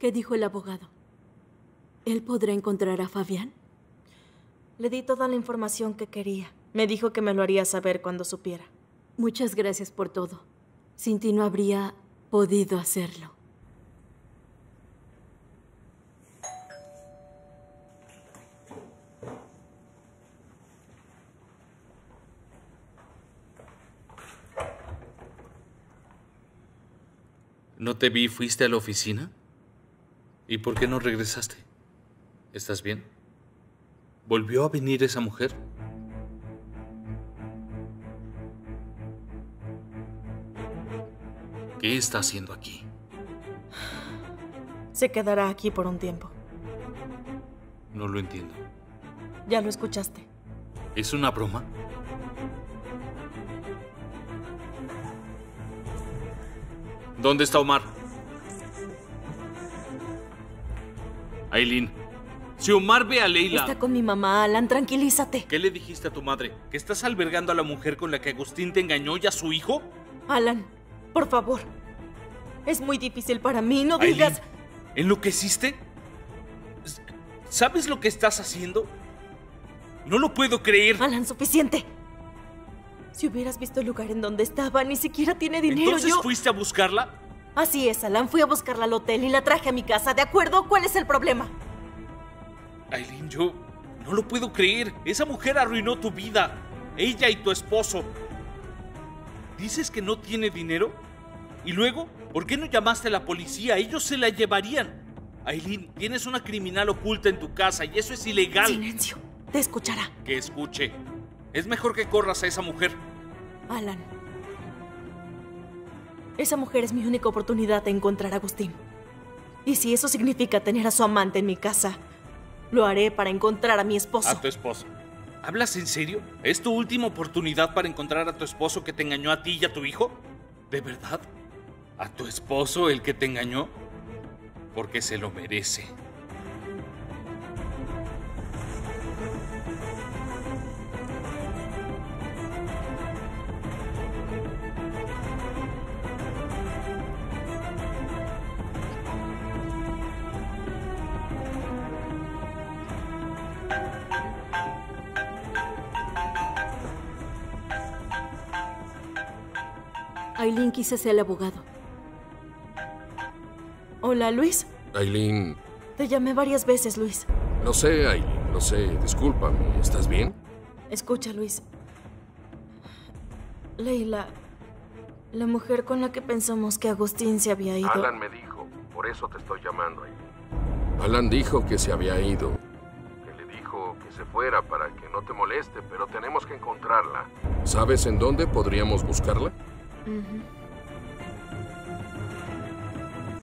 ¿Qué dijo el abogado? ¿Él podrá encontrar a Fabián? Le di toda la información que quería. Me dijo que me lo haría saber cuando supiera. Muchas gracias por todo. Sin ti no habría podido hacerlo. No te vi, fuiste a la oficina. ¿Y por qué no regresaste? ¿Estás bien? ¿Volvió a venir esa mujer? ¿Qué está haciendo aquí? Se quedará aquí por un tiempo. No lo entiendo. Ya lo escuchaste. ¿Es una broma? ¿Dónde está Omar? Aileen, si Omar ve a Leila... Está con mi mamá, Alan, tranquilízate. ¿Qué le dijiste a tu madre? ¿Que estás albergando a la mujer con la que Agustín te engañó y a su hijo? Alan, por favor. Es muy difícil para mí, no digas... Aileen, ¿Enloqueciste? ¿Sabes lo que estás haciendo? No lo puedo creer. Alan, suficiente. Si hubieras visto el lugar en donde estaba, ni siquiera tiene dinero. ¿Entonces yo... fuiste a buscarla? Así es, Alan. Fui a buscarla al hotel y la traje a mi casa, ¿de acuerdo? ¿Cuál es el problema? Aileen, yo no lo puedo creer. Esa mujer arruinó tu vida. Ella y tu esposo. ¿Dices que no tiene dinero? ¿Y luego? ¿Por qué no llamaste a la policía? Ellos se la llevarían. Aileen, tienes una criminal oculta en tu casa y eso es ilegal. Silencio. Te escuchará. Que escuche. Es mejor que corras a esa mujer. Alan. Esa mujer es mi única oportunidad de encontrar a Agustín. Y si eso significa tener a su amante en mi casa, lo haré para encontrar a mi esposo. A tu esposo. ¿Hablas en serio? ¿Es tu última oportunidad para encontrar a tu esposo que te engañó a ti y a tu hijo? ¿De verdad? ¿A tu esposo el que te engañó? Porque se lo merece. Aileen quise ser el abogado. Hola, Luis. Aileen, Te llamé varias veces, Luis. lo sé, Aileen, lo sé. Discúlpame. ¿Estás bien? Escucha, Luis. Leila, la mujer con la que pensamos que Agustín se había ido. Alan me dijo, por eso te estoy llamando, Aileen. Alan dijo que se había ido. Que le dijo que se fuera para que no te moleste, pero tenemos que encontrarla. ¿Sabes en dónde podríamos buscarla? Mm-hmm.